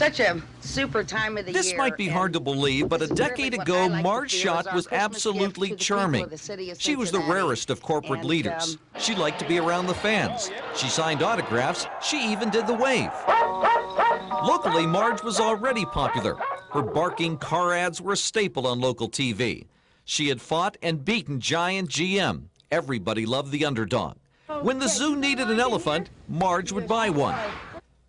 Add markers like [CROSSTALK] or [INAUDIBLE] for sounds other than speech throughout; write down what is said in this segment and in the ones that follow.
such a super time of the This year. might be hard to believe, but a this really decade ago, like Marge Schott was Christmas absolutely to the people charming. of the city of She was the rarest of corporate And, leaders. um, She liked to be around the fans. She signed autographs. She even did the wave. Locally, Marge was already popular. Her barking car ads were a staple on local TV. She had fought and beaten giant GM. Everybody loved the underdog. When the zoo needed an elephant, Marge would buy one.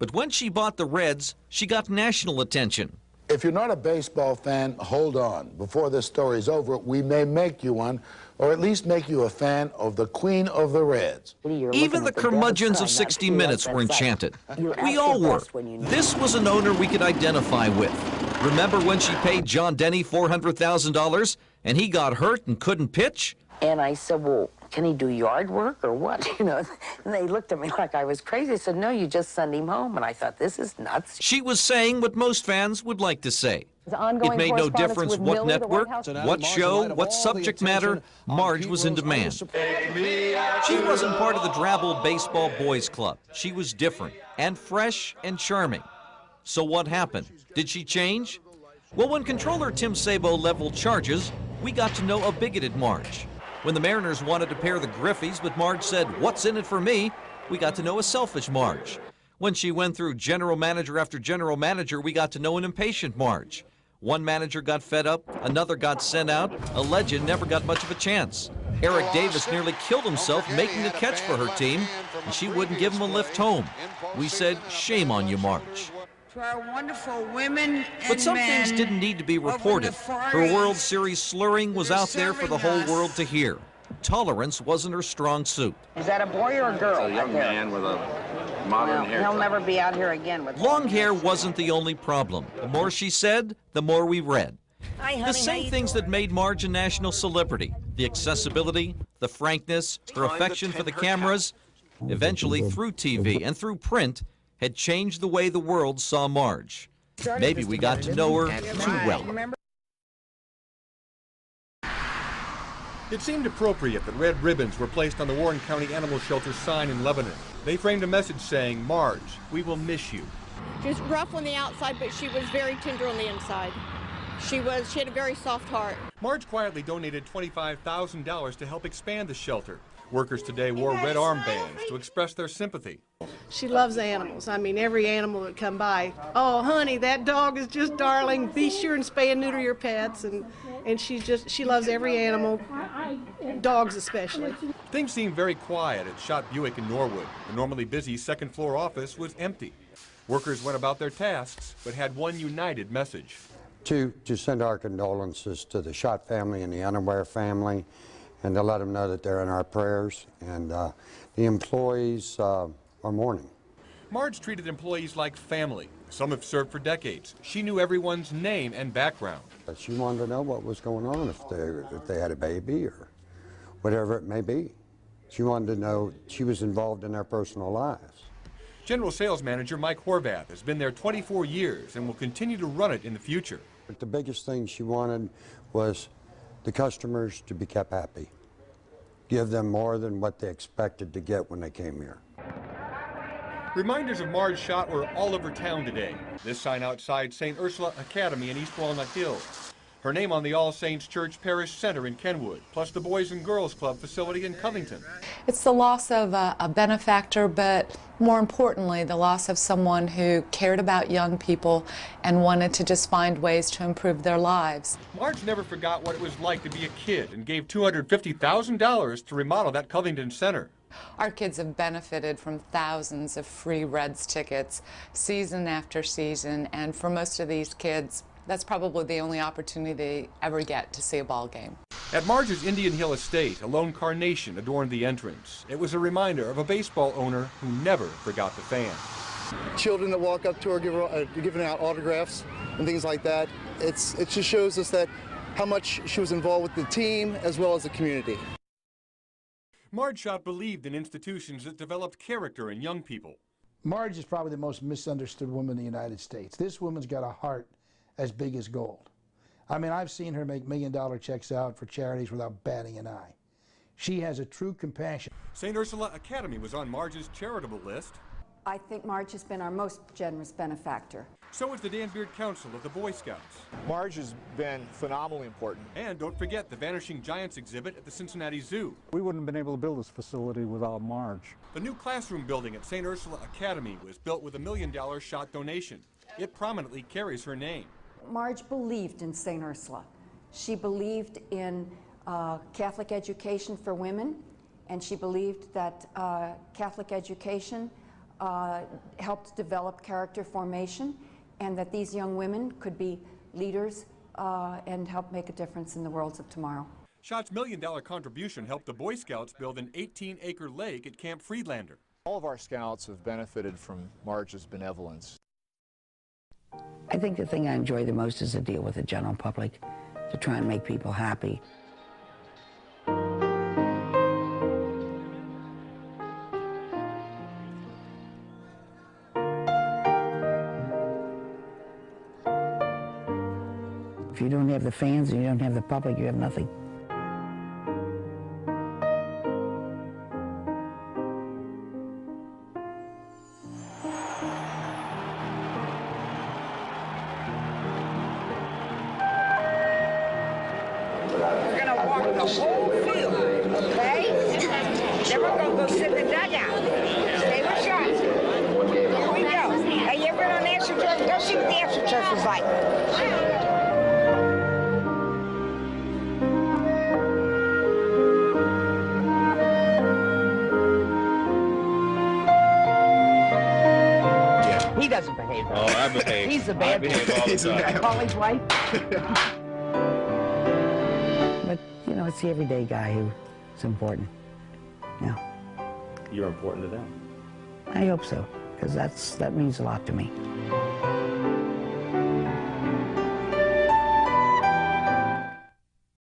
But when she bought the Reds, she got national attention. If you're not a baseball fan, hold on. Before this story's over, we may make you one, or at least make you a fan of the Queen of the Reds. Even the curmudgeons of 60 Minutes were enchanted. We all were. This was an owner we could identify with. Remember when she paid John Denny $400,000 and he got hurt and couldn't pitch? And I said, well, can he do yard work or what? [LAUGHS] You know, and they looked at me like I was crazy. I said, no, you just send him home. And I thought, this is nuts. She was saying what most fans would like to say. It made no difference what Miller, network, what show, what subject matter, Marge was in demand. She wasn't part of the Drabble Baseball Boys Club. She was different and fresh and charming. So what happened? Did she change? Well, when controller Tim Sabo leveled charges, we got to know a bigoted Marge. When the Mariners wanted to pair the Griffeys, but Marge said, What's in it for me? We got to know a selfish Marge. When she went through general manager after general manager, we got to know an impatient Marge. One manager got fed up, another got sent out, a legend never got much of a chance. Eric Davis nearly killed himself making a catch for her team, and she wouldn't give him a lift home. We said, Shame on you, Marge. To our wonderful women and But some men things didn't need to be reported. Her World Series slurring was out there for the whole us. world to hear. Tolerance wasn't her strong suit. Is that a boy or a girl? A young man with a modern Well, haircut. he'll never be out here again with Long hair wasn't the only problem. The more she said, the more we read. Hi, honey, The same things that made Marge a national celebrity the accessibility, the frankness, her affection for the cameras, eventually through TV and through print, had changed the way the world saw Marge. Maybe we got to know her too well. It seemed appropriate that red ribbons were placed on the Warren County Animal Shelter sign in Lebanon. They framed a message saying, Marge, we will miss you. She was rough on the outside, but she was very tender on the inside. She was she had a very soft heart. Marge quietly donated $25,000 to help expand the shelter. Workers today wore red armbands to express their sympathy. She loves animals. I mean, every animal that come by. Oh, honey, that dog is just darling. Be sure and spay and neuter your pets. And and she's just she loves every animal, dogs especially. Things seemed very quiet at Schott Buick in Norwood. The normally busy second floor office was empty. Workers went about their tasks, but had one united message. to, to send our condolences to the Schott family and the Unnewehr family, and to let them know that they're in our prayers. And uh, the employees uh, are mourning. Marge treated employees like family. Some have served for decades. She knew everyone's name and background. But she wanted to know what was going on if they, if they had a baby or whatever it may be. She wanted to know she was involved in their personal lives. General Sales Manager Mike Horvath has been there 24 years and will continue to run it in the future. But the biggest thing she wanted was the customers to be kept happy. Give them more than what they expected to get when they came here. Reminders of Marge Schott were all over town today. This sign outside St. Ursula Academy in East Walnut Hills. Her name on the All Saints Church Parish Center in Kenwood, plus the Boys and Girls Club facility in Covington. It's the loss of a, a benefactor, but more importantly, the loss of someone who cared about young people and wanted to just find ways to improve their lives. Marge never forgot what it was like to be a kid and gave $250,000 to remodel that Covington Center. Our kids have benefited from thousands of free Reds tickets season after season, and for most of these kids, that's probably the only opportunity they ever get to see a ball game. At Marge's Indian Hill estate, a lone carnation adorned the entrance. It was a reminder of a baseball owner who never forgot the fans. children that walk up to her, give her uh, giving out autographs and things like that. It's it just shows us that how much she was involved with the team as well as the community. Marge Schott believed in institutions that developed character in young people. Marge is probably the most misunderstood woman in the United States. This woman's got a heart as big as gold. I mean, I've seen her make million dollar checks out for charities without batting an eye. She has a true compassion. St. Ursula Academy was on Marge's charitable list. I think Marge has been our most generous benefactor. So is the Dan Beard Council of the Boy Scouts. Marge has been phenomenally important. And don't forget the Vanishing Giants exhibit at the Cincinnati Zoo. We wouldn't have been able to build this facility without Marge. The new classroom building at St. Ursula Academy was built with a million dollar Schott donation. It prominently carries her name. Marge believed in St. Ursula. She believed in uh, Catholic education for women, and she believed that uh, Catholic education uh, helped develop character formation, and that these young women could be leaders uh, and help make a difference in the worlds of tomorrow. Schott's million dollar contribution helped the Boy Scouts build an 18 acre lake at Camp Friedlander. All of our scouts have benefited from Marge's benevolence. I think the thing I enjoy the most is to deal with the general public, to try and make people happy. You don't have the fans and you don't have the public, you have nothing. We're gonna walk the whole field, okay? Then we're gonna go sit in behave. Oh, I behave. He's a I bad behave boy. all the time. I call his wife. [LAUGHS] But, you know, it's the everyday guy who's important. Yeah, You're important to them. I hope so, because that's that means a lot to me.